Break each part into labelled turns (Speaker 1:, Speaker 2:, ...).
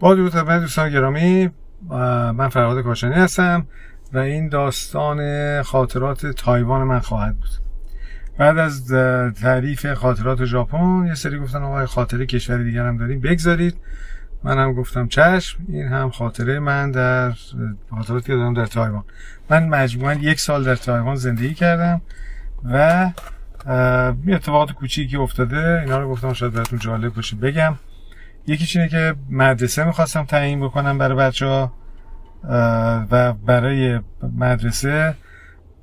Speaker 1: با درود خدمت دوستان گرامی من فرهاد کاشانی هستم و این داستان خاطرات تایوان من خواهد بود. بعد از تعریف خاطرات ژاپن یه سری گفتن آقای خاطره کشور دیگر هم داریم بگذارید. من هم گفتم چشم این هم خاطره من در خاطراتی که دارم در تایوان. من مجموعا یک سال در تایوان زندگی کردم و یه اتفاقات کوچیکی افتاده اینا رو گفتم شاید براتون جالب باشه بگم. یکی اینه که مدرسه می‌خواستم تعیین بکنم برای بچه ها و برای مدرسه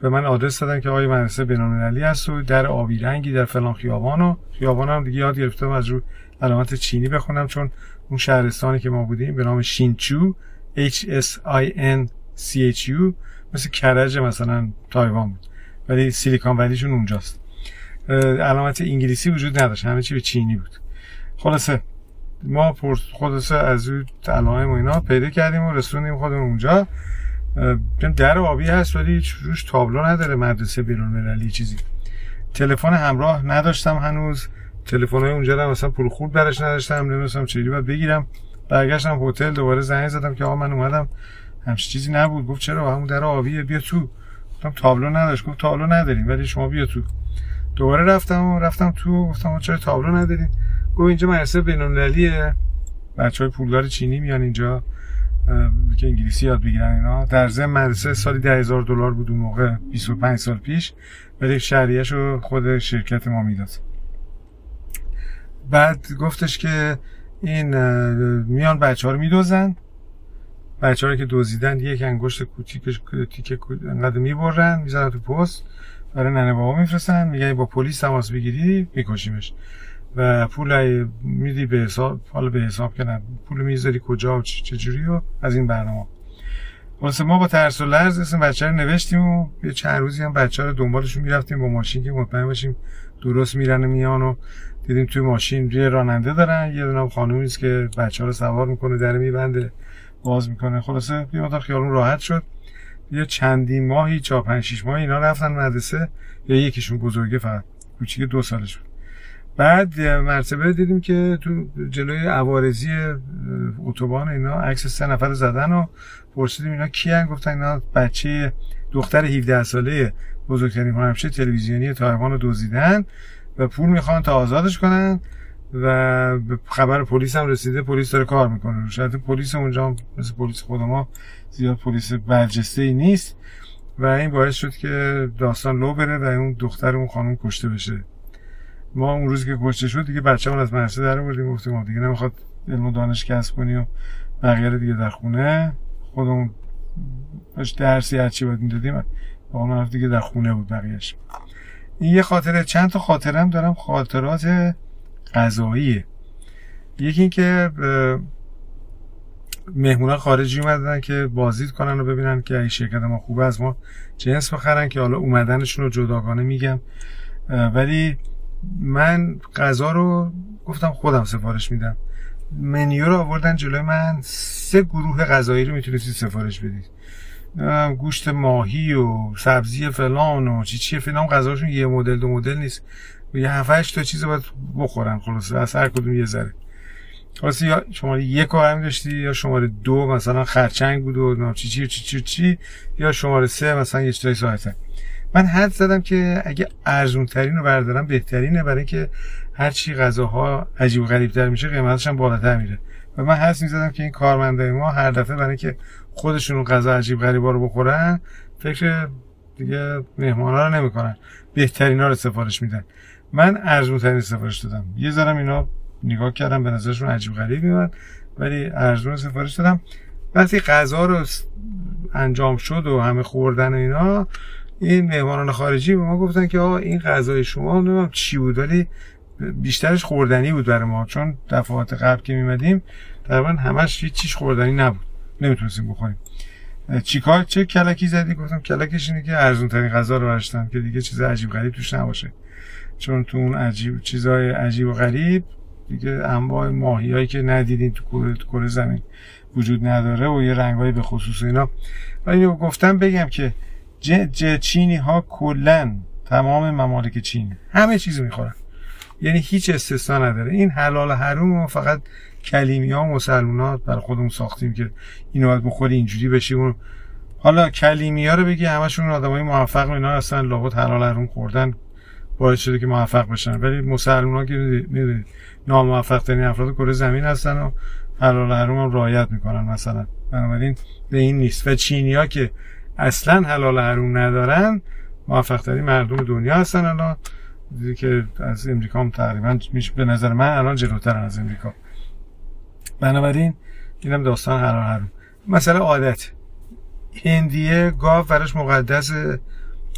Speaker 1: به من آدرس دادن که آقای مدرسه بینالمللی هست و در آبی رنگی در فلان خیابان و خیابان هم دیگه یاد گرفتم از رو علامت چینی بخونم چون اون شهرستانی که ما بودیم به نام شینچو H S I N C H U مثل کرج مثلا تایوان بود. ولی سیلیکان ولیشون اونجاست. علامت انگلیسی وجود نداشت. همه چی به چینی بود. خلاصه ما خلاصه از اون علائم و اینا پیدا کردیم و رسوندیم خودمون اونجا. در آبی هست ولی روش تابلو نداره مدرسه بیرون چیزی. تلفن همراه نداشتم هنوز. تلفن های اونجا هم مثلا پول خورد برش نداشتم. نمی‌دونستم چجوری باید بگیرم. برگشتم هتل دوباره زنگ زدم که آقا من اومدم. همچین چیزی نبود. گفت چرا؟ همون در آبیه بیا تو. گفتم تابلو نداشت. گفت تابلو نداریم. ولی شما بیا تو. دوباره رفتم و رفتم تو. گفتم چرا تابلو نداریم؟ گفت اینجا مدرسه بین‌المللیه. بچه های پولدار چینی میان اینجا که انگلیسی یاد بگیرن اینا. در ضمن مدرسه سالی ده هزار دلار بود اون موقع 25 سال پیش. ولی شهریهش رو خود شرکت ما می‌داد. بعد گفتش که این میان بچه ها رو میدوزن. بچه ها رو که دوزیدن یک انگشت کوچیک تیکه انقدر می‌برن می‌زنن تو پست. برای ننه بابا میفرستن میگن با پلیس تماس بگیری میکشیمش. و پول میدی به حساب حالا به حساب کنن پول می‌ذاری کجا و چجوری و از این برنامه. واسه ما با ترس و لرز اسم بچه رو نوشتیم و یه چند روزی هم بچه رو دنبالشون می‌رفتیم با ماشین که مطمئن باشیم درست میرن میان و دیدیم توی ماشین یه راننده دارن یه دونه خانومی که بچه رو سوار می‌کنه در میبنده باز می‌کنه. خلاصه یه مقدار خیالون راحت شد. یه چندین ماهی چا پنج شیش ماه اینا رفتن مدرسه یا یکیشون بزرگه فقط. کوچیک دو سالش بود. بعد مرتبه دیدیم که تو جلوی عوارضی اتوبان اینا عکس سه نفر زدن و پرسیدیم اینا کیان؟ گفتن اینا بچه دختر 17 ساله بزرگترین هنرپیشه تلویزیونی تایوان رو دزدیدن و پول می‌خوان تا آزادش کنن و خبر پلیس هم رسیده پلیس داره کار می‌کنه. شاید پلیس اونجا مثل پلیس خود ما زیاد پلیس برجسته ای نیست و این باعث شد که داستان لو بره و اون دختر اون خانم کشته بشه. ما اون روز که کشته شد دیگه بچه‌مون از مدرسه در آوردیم گفتیم دیگه نمی‌خواد علم و دانش کسب کنی و بقیه دیگه در خونه. خودمون باش درسی هرچی باید می‌دادیم واقعا دیگه در خونه بود بقیهش. این یه خاطره چند تا خاطرم دارم خاطرات غذاییه. یکی اینکه مهمونا خارجی اومدن که بازدید کنن و ببینن که این شرکت ما خوبه از ما جنس بخرن که حالا اومدنشون رو جداگانه میگم. ولی من غذا رو گفتم خودم سفارش میدم. منیو رو آوردن جلوی من. سه گروه غذایی رو می‌تونستید سفارش بدید. گوشت ماهی و سبزی فلان و چی چی فلان. غذاشون یه مدل دو مدل نیست. یه هفتش تا چیز باید بخورن. خلاص از هر کدوم یه ذره. خلاص یا شماره یک هم داشتی یا شماره دو مثلا خرچنگ بود و چی چی چی چی, چی یا شماره سه مثلا یه چیزای ساعته من حد زدم که اگه ارزون ترین رو بردارم بهترینه برای اینکه هر چی غذاها عجیب و غریب تر میشه قیمتش هم بالاتر میره. و من حس می‌زدم که این کارمندای ما هر دفعه برای اینکه خودشون غذا عجیب غریبا رو بخورن فکر دیگه مهمانا رو نمی‌کنن. بهترین ها رو سفارش میدن. من ارزون ترین سفارش دادم. یه ذره اینا نگاه کردم به نظرشون عجیب غریب میاد ولی ارزون سفارش دادم. وقتی غذا رو انجام شد و همه خوردن اینا این مهمانان خارجی به ما گفتن که آقا این غذای شما نمی‌دونم چی بود ولی بیشترش خوردنی بود برای ما. چون دفعات قبل که میمدیم تقریبا همش هیچ چیز خوردنی نبود. نمی‌تونستیم بخوریم. چیکار؟ چه کلکی زدی؟ گفتم کلکش اینه که ارزون ترین غذا رو برشتن که دیگه چیز عجیب غریب توش نباشه. چون تو اون عجیب چیزای عجیب و غریب دیگه انواع ماهیایی که ندیدین تو کره زمین وجود نداره و یه رنگایی به خصوص اینا. ولی گفتم بگم که ج چینی ها کلا تمام ممالک چین. همه چیز می‌خورن. یعنی هیچ استثنا نداره. این حلال حروم فقط کلیمی ها و مسلمان ها برای خودمون ساختیم که اینو باید بخوری اینجوری بشی. اون حالا کلیمی رو بگی همشون آدمای موفق و اینا هستن لابد حلال حروم خوردن باعث شده که موفق بشن. ولی مسلمان ها که می‌دونید ناموفق ترین افراد کره زمین هستن و حلال حروم هم رعایت می‌کنن مثلا. بنابراین به این نیست. و چینی ها که اصلا حلال حروم ندارن. موفق ترین مردم دنیا هستن الان. دیدی که از امریکا هم تقریبا میشه به نظر من الان جلوترن از امریکا. بنابراین اینم داستان حلال حروم مثلا عادت. هندیه گاو براش مقدس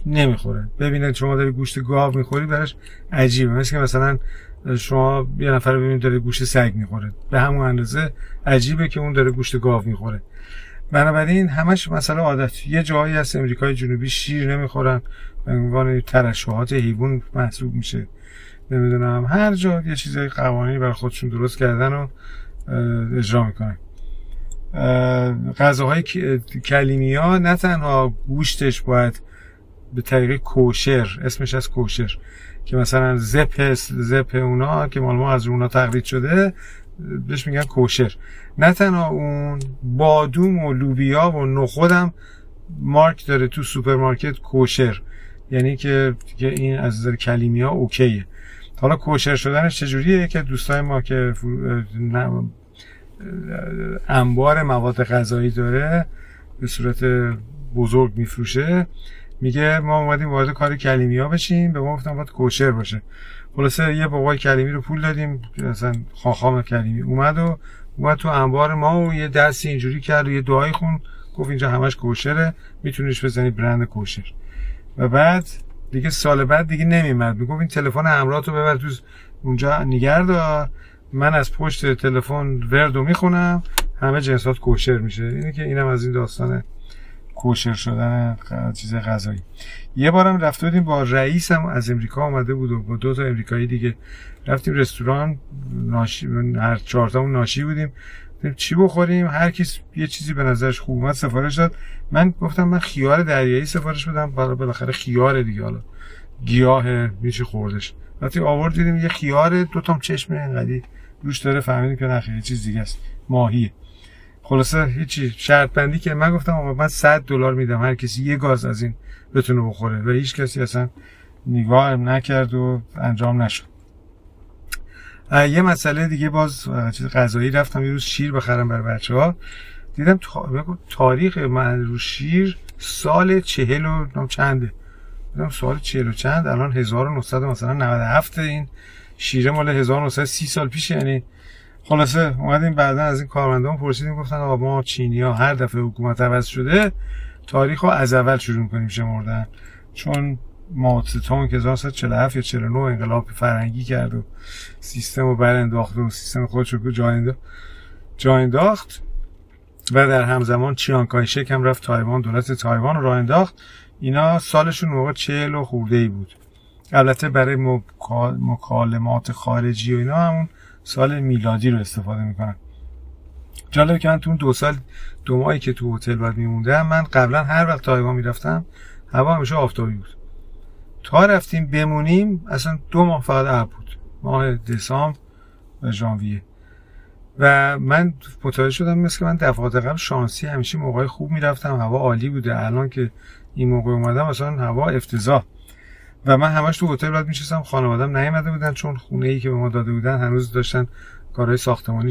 Speaker 1: نمی‌خوره. ببینید شما داری گوشت گاو می‌خوری براش عجیبه. مثل که مثلا شما یه نفر ببینید داره گوشت سگ می‌خوره. به همون اندازه عجیبه که اون داره گوشت گاو می‌خوره. بنابراین همش مسئله عادت. یه جایی از امریکای جنوبی شیر نمی‌خورن به عنوان ترشحات حیوان محسوب میشه. نمی‌دونم هر جا یه چیزای قوانینی برای خودشون درست کردن و اجرا می‌کنن. غذاهای کلیمی نه تنها گوشتش باید به طریق کوشر اسمش از کوشر که مثلا زپ زپ اونا که مال ما از اونا تقلید شده بهش میگن کوشر. نه تنها اون بادوم و لوبیا و نخودم مارک داره تو سوپرمارکت کوشر. یعنی که این از نظر کلیمی ها okay ه. حالا کوشر شدنش چجوریه؟ که دوستای ما که انبار مواد غذایی داره به صورت بزرگ میفروشه. میگه ما اومدیم وارد کار کلیمی ها بشیم. به ما گفتن باید کوشر باشه. خلاصه یه بابای کلیمی رو پول دادیم. مثلا خاخام کلیمی اومد و اومد تو انبار ما و یه دستی اینجوری کرد و یه دعای خون. گفت اینجا همش کوشره میتونیش بزنی برند کوشر و بعد دیگه سال بعد دیگه نمیمد می‌گفت این تلفن همراه رو ببر تو اونجا نگرد من از پشت تلفن وردو می‌خونم. همه جنسات کوشر میشه. اینه که اینم از این داستانه. کوشر شدن چیز غذایی. یه بارم رفته بودیم با رئیسم از امریکا آمده بود و با دو تا امریکایی دیگه رفتیم رستوران ناشی هر چهار ناشی بودیم. چی بخوریم؟ هر کس یه چیزی به نظرش خوب اومد سفارش داد. من گفتم من خیار دریایی سفارش بدم برای بالاخره خیار دیگه حالا. گیاه میشه خوردش. وقتی آورد یه خیار دو تام چشم اینقدی. روش داره فهمیدیم که نخیر چیز دیگه است. ماهیه. خلاصه هیچی. شرط بندی که من گفتم آقا من 100 دلار میدم. هر کسی یه گاز از این بتونه بخوره. و هیچ کسی اصلا نگاه نکرد و انجام نشد. یه مسئله دیگه باز چیز غذایی رفتم یه روز شیر بخرم برای بچه ها دیدم تاریخ من رو شیر سال چهل و چنده. دیدم سال چهل و چند الان 1900 مثلا 97 این شیره مال 1930 سال پیش یعنی خلاصه اومدیم بعدا از این کارمندان پرسیدیم گفتن آقا ما چینی ها هر دفعه حکومت عوض شده تاریخ رو از اول شروع کنیم شمردن. چون ماوتسه که 1947 یا 49 انقلاب فرنگی کرد و سیستم رو برانداخت و سیستم خودش رو جا انداخت و در همزمان چیان کایشک هم رفت تایوان دولت تایوان رو انداخت. اینا سالشون موقع چهل و خورده بود. البته برای مکالمات خارجی و اینا همون سال میلادی رو استفاده می‌کنن. جالب که من تو دو سال دو ماهی که تو هتل باید میموندم من قبلا هر وقت تایوان می‌رفتم هوا همیشه آفتابی بود. تا رفتیم بمونیم اصلا دو ماه فقط ابر بود. ماه دسامبر و ژانویه. و من متوجه شدم مثل من دفعات قبل شانسی همیشه موقع خوب می‌رفتم هوا عالی بوده. الان که این موقع اومدم اصلا هوا افتضاح. و من همش تو هتل بعد میشستم خانوادم نیومده بودن چون خونه ای که به ما داده بودن هنوز داشتن کارهای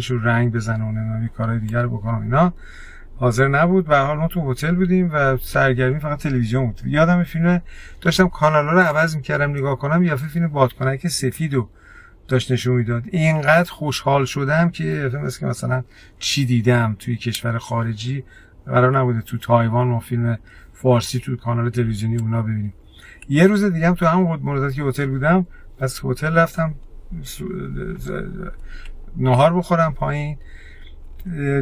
Speaker 1: رو رنگ بزنن و نمی‌دونم کارهای دیگر بکنم اینا. حاضر نبود و حال ما تو هتل بودیم و سرگرمی فقط تلویزیون بود. یادم فیلم داشتم کانال رو عوض می‌کردم نگاه کنم یا فیلم بادکنک سفید و داشت نشون می‌داد. اینقدر خوشحال شدم که مثل که مثلا چی دیدم توی کشور خارجی قرار نبوده تو تایوان ما فیلم فارسی تو کانال تلویزیونی اونا ببینیم. یه روز دیگه هم تو همون مدتی که هتل بودم از هتل رفتم نهار بخورم پایین.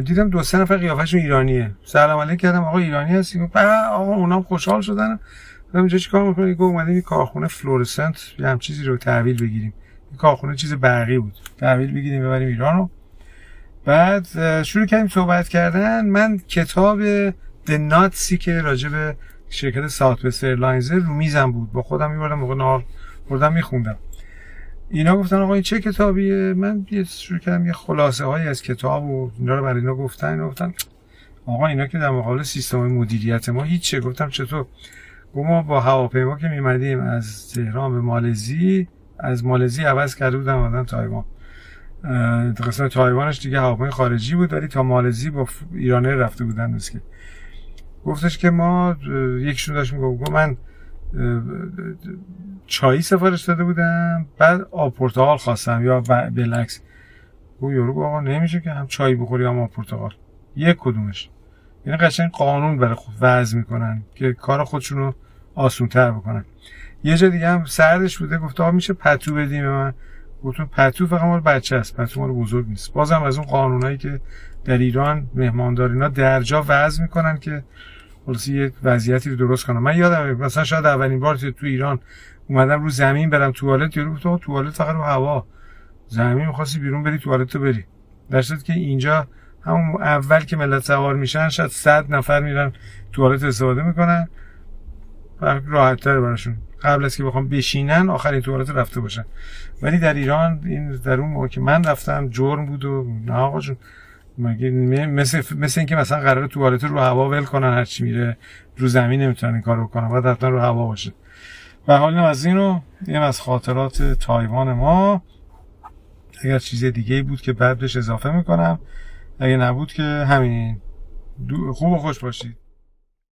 Speaker 1: دیدم دو سه نفر قیافشون ایرانیه. سلام علیک کردم آقا ایرانی هستی؟ گفت آقا اونام خوشحال شدن. گفتم اینجا چیکار می‌کنی؟ گفت اومدیم یه کارخونه فلورسنت یه هم چیزی رو تحویل بگیریم. یه کارخونه چیز برقی بود. تحویل بگیریم ببریم ایران رو. بعد شروع کردیم صحبت کردن. من کتاب the Nuts ی که راجع به شرکت Southwest Airlines رو میزم بود. با خودم میبردم موقع نهار بردم میخوندم. اینا گفتن آقا این چه کتابیه؟ من شروع کردم یه خلاصه هایی از کتاب و اینا رو برای اینا گفتن. اینا گفتن آقا اینا که در مقابل سیستم مدیریت ما هیچ گفتم چطور؟ گفت ما با هواپیما که میمدیم از تهران به مالزی از مالزی عوض کرده بودن آمدن تایوان. قسمت تایوانش دیگه هواپیمای خارجی بود ولی تا مالزی با ایرانه رفته بودن که. گفتش که ما یکشون داشت می‌گفت من چایی سفارش داده بودم بعد آب پرتقال خواستم یا بلکس او یورو آقا نمیشه که هم چای بخوری هم آب پرتقال. یک کدومش. یعنی قشنگ قانون برای خود وضع می‌کنن که کار خودشون رو آسون تر بکنن. یه جا دیگه هم سردش بوده گفته آقا میشه پتو بدیم من. گفتم پتو فقط مال بچه است پتو مال بزرگ نیست. بازم از اون قانونایی که در ایران مهمانداری اینا درجا وضع می‌کنن که خلاصی یک وضعیتی رو درست کنم من یادم مثلا شاید اولین بار تو ایران اومدم رو زمین برم توالت یارو گفت توالت فقط رو هوا. زمین می‌خواستی بیرون بری توالت رو بری. در که اینجا همون اول که ملت سوار میشن شاید صد نفر میرن توالت استفاده می‌کنن. راحت تر براشون. قبل از که بخوام بشینن آخرین توالت رفته باشن. ولی در ایران این در اون موقع که من رفتم جرم بود و نه آقا جون. مگه مثل مثل اینکه مثلا قرار توالت رو هوا ول کنن هر چی میره رو زمین نمی‌تونن این کارو کنن باید حتما رو هوا باشه. و حالا از این رو این از خاطرات تایوان ما. اگر چیز دیگه بود که بعد بهش اضافه می‌کنم. اگه نبود که همین. خوب و خوش باشید.